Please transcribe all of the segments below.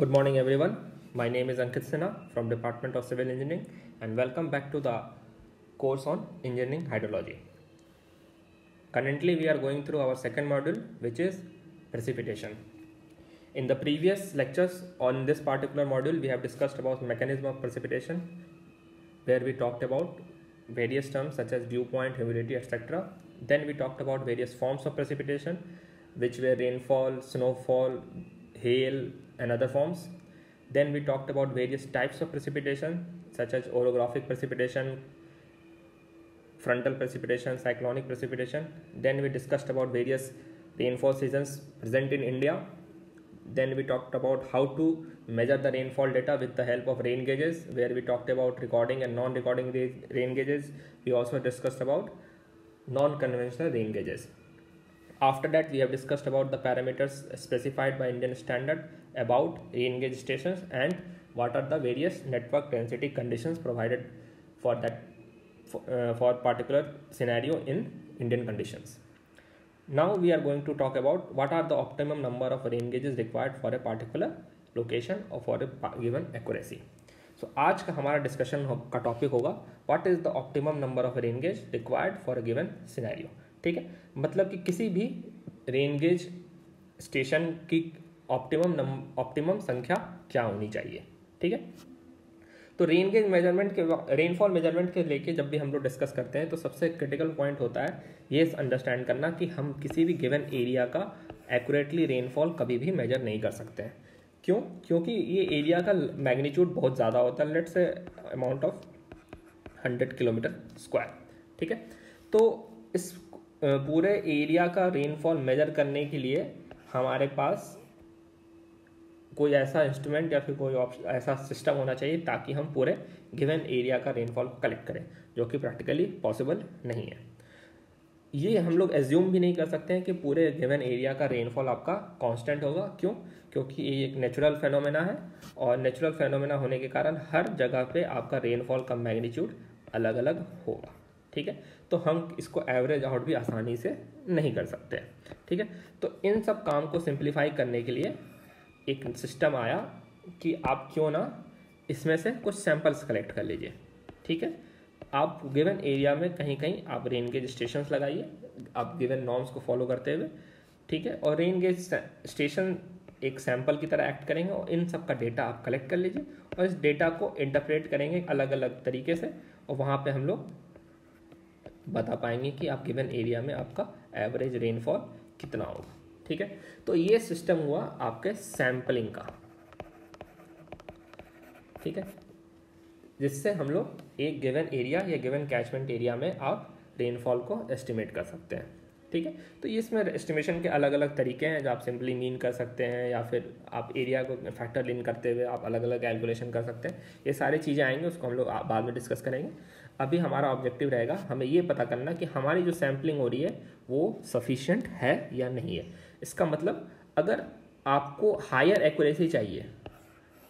Good morning, everyone. My name is Ankit Sinha from Department of Civil Engineering, and welcome back to the course on Engineering Hydrology. Currently, we are going through our second module, which is precipitation. In the previous lectures on this particular module, we have discussed about mechanism of precipitation, where we talked about various terms such as dew point, humidity, etc. Then we talked about various forms of precipitation, which were rainfall, snowfall, hail, and other forms. Then we talked about various types of precipitation, such as orographic precipitation, frontal precipitation, cyclonic precipitation. Then we discussed about various rainfall seasons present in India. Then we talked about how to measure the rainfall data with the help of rain gauges, where we talked about recording and non-recording rain gauges. We also discussed about non-conventional rain gauges After that, we have discussed about the parameters specified by Indian standard about rain gauge stations and what are the various network density conditions provided for that for, uh, for particular scenario in Indian conditions. Now we are going to talk about what are the optimum number of rain gauges required for a particular location or for a given accuracy. So so, आज का हमारा discussion का topic होगा what is the optimum number of rain gauge required for a given scenario ठीक है? मतलब कि किसी भी रेन गेज स्टेशन की ऑप्टिमम ऑप्टिमम संख्या क्या होनी चाहिए? ठीक है? तो रेन गेज मेज़रमेंट के रेनफॉल मेज़रमेंट के लेके जब भी हम लोग डिस्कस करते हैं तो सबसे क्रिटिकल पॉइंट होता है, ये अंडरस्टैंड करना कि हम किसी भी गिवन एरिया का एक्यूरेटली रेनफॉल कभी भी मेजर नहीं कर सकते हैं। क्यों? क्योंकि ये एरिया का मैग्नीट्यूड बहुत ज़्यादा होता है let's amount of hundred kilometre square ठीक है? तो इस पूरे एरिया का रेनफॉल मेजर करने के लिए हमारे पास कोई ऐसा इंस्ट्रूमेंट या फिर कोई ऑप्शन ऐसा सिस्टम होना चाहिए ताकि हम पूरे गिवन एरिया का रेनफॉल कलेक्ट करें, जो कि प्रैक्टिकली पॉसिबल नहीं है। ये हम लोग एज्यूम भी नहीं कर सकते हैं कि पूरे गिवन एरिया का रेनफॉल आपका कांस्टेंट होगा। क्यों? क्योंकि ये एक नेचुरल फेनोमेना है और नेचुरल फेनोमेना होने के कारण हर जगह पे आपका रेनफॉल का मैग्नीट्यूड अलग अलग होगा। ठीक है? तो हम इसको एवरेज आउट भी आसानी से नहीं कर सकते। ठीक है? तो इन सब काम को सिंप्लीफाई करने के लिए एक सिस्टम आया कि आप क्यों ना इसमें से कुछ सैंपल्स कलेक्ट कर लीजिए। ठीक है? आप गिवन एरिया में कहीं कहीं आप रेन गेज स्टेशन लगाइए, आप गिवन नॉर्म्स को फॉलो करते हुए। ठीक है? और रेन गेज स्टेशन एक सैंपल की तरह एक्ट करेंगे और इन सब का डेटा आप कलेक्ट कर लीजिए और इस डेटा को इंटरप्रेट करेंगे अलग अलग तरीके से और वहाँ पे हम लोग बता पाएँगे कि आप गिवन एरिया में आपका एवरेज रेनफॉल कितना होगा, ठीक है? तो ये सिस्टम हुआ आपके सैंपलिंग का, ठीक है? जिससे हम लोग एक गिवन एरिया या गिवन कैचमेंट एरिया में आप रेनफॉल को एस्टिमेट कर सकते हैं, ठीक है? तो ये इसमें एस्टिमेशन के अलग अलग तरीके हैं जो आप सिंपली मीन कर सकते हैं या फिर आप एरिया को फैक्टर लिन करते हुए आप अलग अलग कैलकुलेशन कर सकते हैं। ये सारी चीज़ें आएँगी, उसको हम लोग बाद में डिस्कस करेंगे। अभी हमारा ऑब्जेक्टिव रहेगा, हमें ये पता करना कि हमारी जो सैम्पलिंग हो रही है, वो सफिशेंट है या नहीं है। इसका मतलब अगर आपको हायर एक्यूरेसी चाहिए,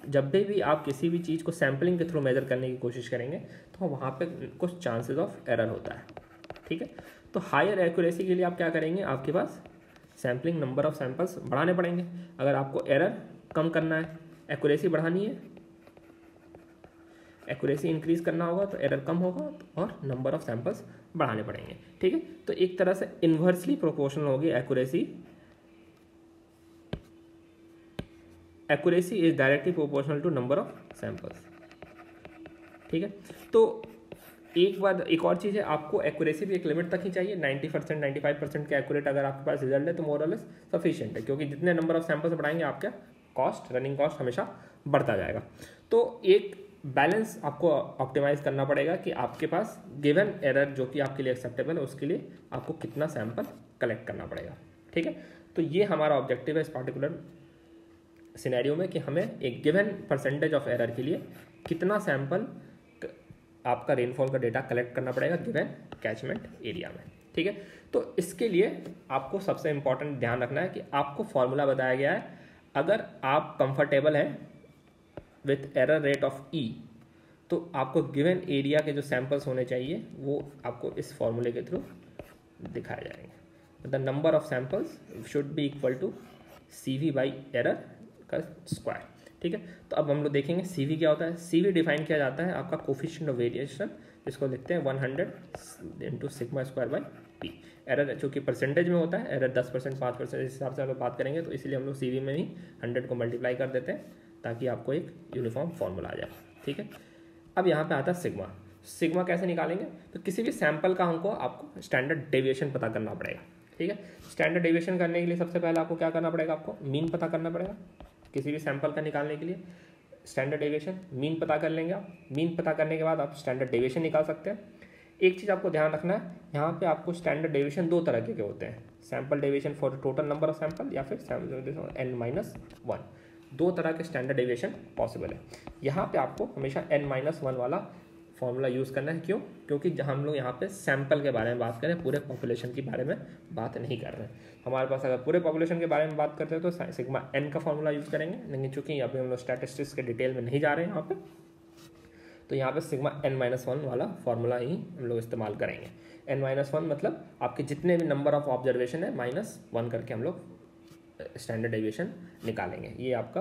जब भी आप किसी भी चीज़ को सैम्पलिंग के थ्रू मेजर करने की कोशिश करेंगे तो वहाँ पे कुछ चांसेस ऑफ़ एरर होता है। ठीक है? तो हायर एक्यूरेसी के लिए आप क्या करेंगे? आपके पास सैम्पलिंग नंबर ऑफ़ सैम्पल्स बढ़ाने पड़ेंगे। अगर आपको एरर कम करना है एक्यूरेसी बढ़ानी है एक्यूरेसी इंक्रीज करना होगा तो एरर कम होगा और नंबर ऑफ़ सैंपल्स बढ़ाने पड़ेंगे। ठीक है? तो एक तरह से इन्वर्सली प्रोपोर्शनल होगी accuracy accuracy is directly proportional to number of samples ठीक है? तो एक बार एक और चीज़ है, आपको एक्यूरेसी भी एक लिमिट तक ही चाहिए। 90 परसेंट नाइन्टी फाइव परसेंट के एक्यूरेट अगर आपके पास रिज़ल्ट है तो मोरलेस सफिशियंट है, क्योंकि जितने नंबर ऑफ़ सैंपल्स बढ़ाएँगे, आपका कॉस्ट रनिंग कॉस्ट हमेशा बढ़ता जाएगा। तो एक बैलेंस आपको ऑप्टिमाइज करना पड़ेगा कि आपके पास गिवन एरर जो कि आपके लिए एक्सेप्टेबल है, उसके लिए आपको कितना सैंपल कलेक्ट करना पड़ेगा। ठीक है? तो ये हमारा ऑब्जेक्टिव है इस पर्टिकुलर सिनेरियो में कि हमें एक गिवन परसेंटेज ऑफ़ एरर के लिए कितना सैंपल आपका रेनफॉल का डेटा कलेक्ट करना पड़ेगा गिवन कैचमेंट एरिया में। ठीक है? तो इसके लिए आपको सबसे इंपॉर्टेंट ध्यान रखना है कि आपको फॉर्मूला बताया गया है, अगर आप कंफर्टेबल हैं with error rate of E तो आपको गिवन एरिया के जो सैंपल्स होने चाहिए, वो आपको इस फॉर्मूले के थ्रू दिखाए जाएँगे। The number of samples should be equal to C V by error का स्क्वायर ठीक है? तो अब हम लोग देखेंगे सीवी क्या होता है। सीवी डिफाइन किया जाता है आपका कोफिशियंट ऑफ़ वेरिएशन जिसको लिखते हैं one hundred into sigma square by P error चूँकि परसेंटेज में होता है एरर दस परसेंट पाँच परसेंट इस हिसाब से लोग बात करेंगे तो इसलिए हम लोग सीवी में ही हंड्रेड को मल्टीप्लाई कर देते हैं। ताकि आपको एक यूनिफॉर्म फॉर्मूला आ जाए, ठीक है? अब यहाँ पे आता है सिग्मा सिग्मा कैसे निकालेंगे? तो किसी भी सैंपल का हमको, आपको स्टैंडर्ड डेविएशन पता करना पड़ेगा, ठीक है? स्टैंडर्ड डेविएशन करने के लिए सबसे पहले आपको क्या करना पड़ेगा आपको? मीन पता करना पड़ेगा, किसी भी सैंपल का निकालने के लिए। स्टैंडर्ड डेविएशन मीन पता कर लेंगे आप। मीन पता करने के बाद आप स्टैंडर्ड डेविएशन निकाल सकते हैं। एक चीज़ आपको ध्यान रखना है, यहाँ पे आपको स्टैंडर्ड डेविएशन दो तरह के होते हैं। Sample deviation for total number of sample या फिर एन माइनस वन दो तरह के स्टैंडर्ड डेविएशन पॉसिबल है। यहाँ पे आपको हमेशा एन माइनस वन वाला फॉर्मूला यूज़ करना है। क्यों? क्योंकि हम लोग यहाँ पे सैंपल के बारे में बात करें पूरे पॉपुलेशन के बारे में बात नहीं कर रहे हैं। हमारे पास अगर पूरे पॉपुलेशन के बारे में बात करते हैं तो सिग्मा एन का फॉर्मूला यूज़ करेंगे। लेकिन चूँकि अभी हम लोग स्टैटिस्टिक्स के डिटेल में नहीं जा रहे हैं यहाँ पे तो यहाँ पे सिग्मा एन माइनस वन वाला फॉर्मूला ही हम लोग इस्तेमाल करेंगे। एन माइनस वन मतलब आपके जितने भी नंबर ऑफ़ ऑब्जर्वेशन है माइनस वन करके हम लोग स्टैंडर्ड डेविएशन निकालेंगे। ये आपका,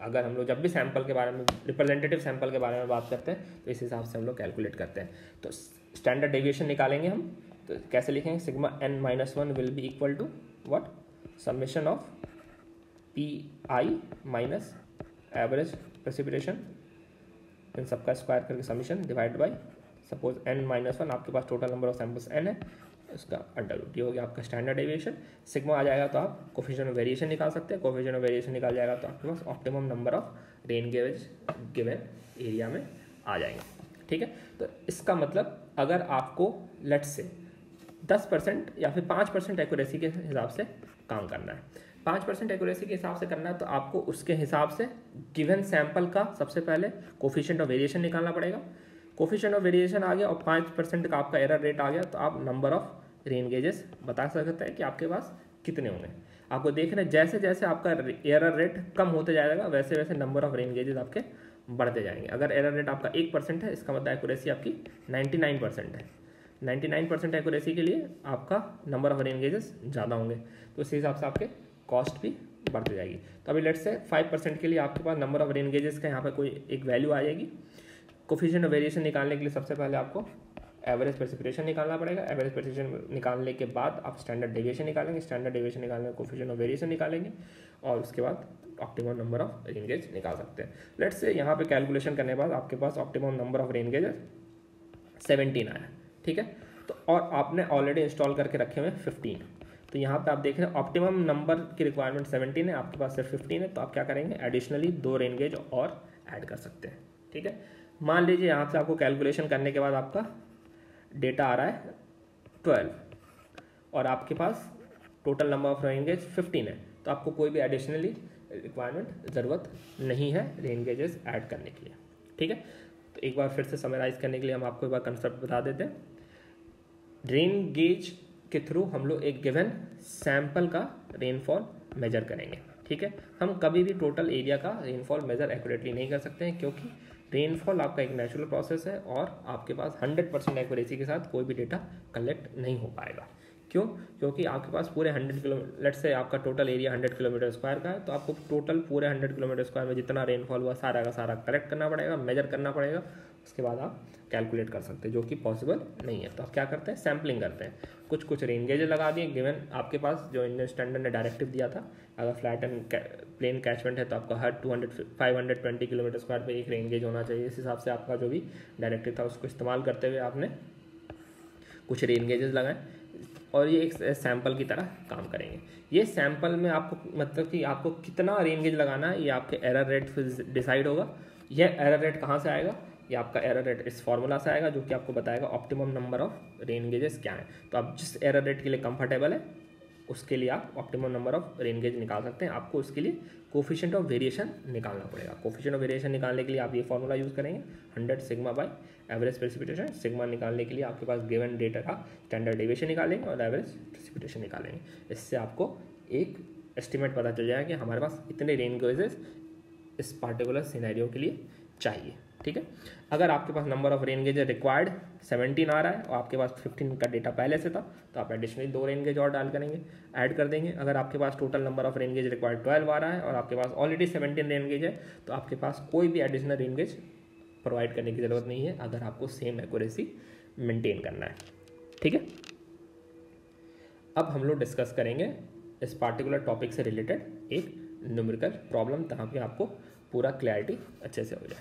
अगर हम लोग जब भी सैंपल के बारे में रिप्रेजेंटेटिव सैंपल के बारे में बात करते हैं तो इस हिसाब से हम लोग कैलकुलेट करते हैं। तो स्टैंडर्ड डेविएशन निकालेंगे हम तो कैसे लिखेंगे? Sigma N minus one will be equal to what summation of P I minus average precipitation इन सबका स्क्वायर करके summation divide by suppose N minus one आपके पास total number of samples N है। उसका अंडर रूट ये हो गया आपका standard aviation sigma आ जाएगा तो आप कोफिशन ऑफ़ वेरिएशन निकाल सकते हैं कोफिशन ऑफ़ वेरिएशन निकाल जाएगा तो आपके पास optimum number of rain gauges given area में आ जाएँगे, ठीक है? तो इसका मतलब अगर आपको लेट से दस परसेंट या फिर पाँच परसेंट एक्यूरेसी के हिसाब से काम करना है। पाँच परसेंट एक्यूरेसी के हिसाब से करना है तो आपको उसके हिसाब से गिवन सैंपल का सबसे पहले कोफिशियंट ऑफ़ वेरिएशन निकालना पड़ेगा। कोफिशेंट ऑफ़ वेरिएशन आ गया और पाँच परसेंट का आपका एरर रेट आ गया तो आप नंबर ऑफ़ रेन गेजेस बता सकते हैं कि आपके पास कितने होंगे। आपको देख रहे हैं, जैसे जैसे आपका एरर रेट कम होते जाएगा, वैसे वैसे नंबर ऑफ़ रेन गेजेस आपके बढ़ते जाएँगे। अगर एरर रेट आपका एक परसेंट है, इसका मतलब एक्यूरेसी आपकी नाइन्टी नाइन परसेंट है। नाइन्टी नाइन परसेंट एक्यूरेसी के लिए आपका नंबर ऑफ़ रेन गेजेस ज़्यादा होंगे। तो उस हिसाब से आपके कॉस्ट भी बढ़ती जाएगी। तो अभी लेट से फाइव परसेंट के लिए आपके पास नंबर ऑफ़ रेन गेजेस का यहाँ पर कोई एक वैल्यू आ जाएगी। कोफिशियंट वेरिएशन निकालने के लिए सबसे पहले आपको एवरेज प्रेसिपिटेशन निकालना पड़ेगा। एवरेज प्रेसिपिटेशन निकालने के बाद आप स्टैंडर्ड डेविएशन निकालेंगे। स्टैंडर्ड डेविएशन निकालने के कोफिशियंट ऑफ़ वेरिएशन निकालेंगे और उसके बाद ऑप्टिमम नंबर ऑफ़ रेनगेज निकाल सकते हैं। लेट्स से यहाँ पे कैलकुलेशन करने के बाद आपके पास optimum number of rain gauge seventeen आया। ठीक है? तो और आपने ऑलरेडी इंस्टॉल करके रखे हुए फिफ्टीन तो यहाँ पे आप देख रहे हैं ऑप्टिमम नंबर की रिक्वायरमेंट सेवनटीन है। आपके पास सिर्फ़ फिफ्टीन है। तो आप क्या करेंगे? एडिशनली दो रेनगेज और ऐड कर सकते हैं। ठीक है? मान लीजिए यहाँ से आपको कैलकुलेशन करने के बाद आपका डेटा आ रहा है ट्वेल्व और आपके पास total number of rain gauge fifteen है। तो आपको कोई भी एडिशनली रिक्वायरमेंट ज़रूरत नहीं है रेनगेजेस ऐड करने के लिए। ठीक है? तो एक बार फिर से समराइज करने के लिए हम आपको एक बार कंसेप्ट बता देते हैं। रेन गेज के थ्रू हम लोग एक गिवन सैंपल का रेनफॉल मेजर करेंगे। ठीक है? हम कभी भी टोटल एरिया का रेनफॉल मेजर एक्यूरेटली नहीं कर सकते हैं क्योंकि रेनफॉल आपका एक नेचुरल प्रोसेस है और आपके पास 100 परसेंट एक्यूरेसी के साथ कोई भी डेटा कलेक्ट नहीं हो पाएगा। क्यों? क्योंकि आपके पास पूरे 100 किलोमीटर लेट से आपका टोटल एरिया 100 किलोमीटर स्क्वायर का है तो आपको टोटल पूरे 100 किलोमीटर स्क्वायर में जितना रेनफॉल हुआ, सारा का सारा कलेक्ट करना पड़ेगा मेजर करना पड़ेगा। उसके बाद आप कैलकुलेट कर सकते हैं, जो कि पॉसिबल नहीं है। तो आप क्या करते हैं? सैम्पलिंग करते हैं। कुछ कुछ रेंजेज लगा दिए। गिवन आपके पास जो इंडियन स्टैंडर्ड ने डायरेक्टिव दिया था, अगर फ्लैट एंड प्लेन कैचमेंट है तो आपका हर two hundred five hundred twenty kilometre square पे एक रेंगेज होना चाहिए। इस हिसाब से आपका जो भी डायरेक्टिव था, उसको इस्तेमाल करते हुए आपने कुछ रेनगेजेस लगाए और ये एक सैंपल की तरह काम करेंगे। ये सैंपल में आपको मतलब कि आपको कितना रेंगेज लगाना है, ये आपके एरर रेट डिसाइड होगा। यह एरर रेट कहाँ से आएगा? ये आपका एरर रेट इस फॉर्मूला से आएगा, जो कि आपको बताएगा optimum number of rain gauges क्या है। तो आप जिस एरर रेट के लिए कंफर्टेबल है, उसके लिए आप optimum number of rain gauge निकाल सकते हैं। आपको उसके लिए कोफिशियंट ऑफ़ वेरिएशन निकालना पड़ेगा। कोफिशियंट ऑफ़ वेरिएशन निकालने के लिए आप ये फॉर्मूला यूज़ करेंगे। Hundred sigma by average precipitation sigma निकालने के लिए आपके पास गिवन डेटा का स्टैंडर्ड डेविएशन निकालेंगे और एवरेज प्रेसिपिटेशन निकालेंगे। इससे आपको एक एस्टिमेट पता चल जाएगा कि हमारे पास इतने रेन गेजेस इस पार्टिकुलर सिनेरियो के लिए चाहिए। ठीक है? अगर आपके पास number of rain gauge required seventeen आ रहा है और आपके पास फिफ्टीन का डेटा पहले से था तो आप एडिशनली दो रेन गेज और डाल करेंगे ऐड कर देंगे। अगर आपके पास total number of rain gauge required twelve आ रहा है और आपके पास ऑलरेडी सेवनटीन रेन गेज है तो आपके पास कोई भी एडिशनल रेन गेज प्रोवाइड करने की ज़रूरत नहीं है, अगर आपको सेम एक्यूरेसी मेंटेन करना है। ठीक है? अब हम लोग डिस्कस करेंगे इस पार्टिकुलर टॉपिक से रिलेटेड एक न्यूमेरिकल प्रॉब्लम तहाँ पे आपको पूरा क्लैरिटी अच्छे से हो जाए।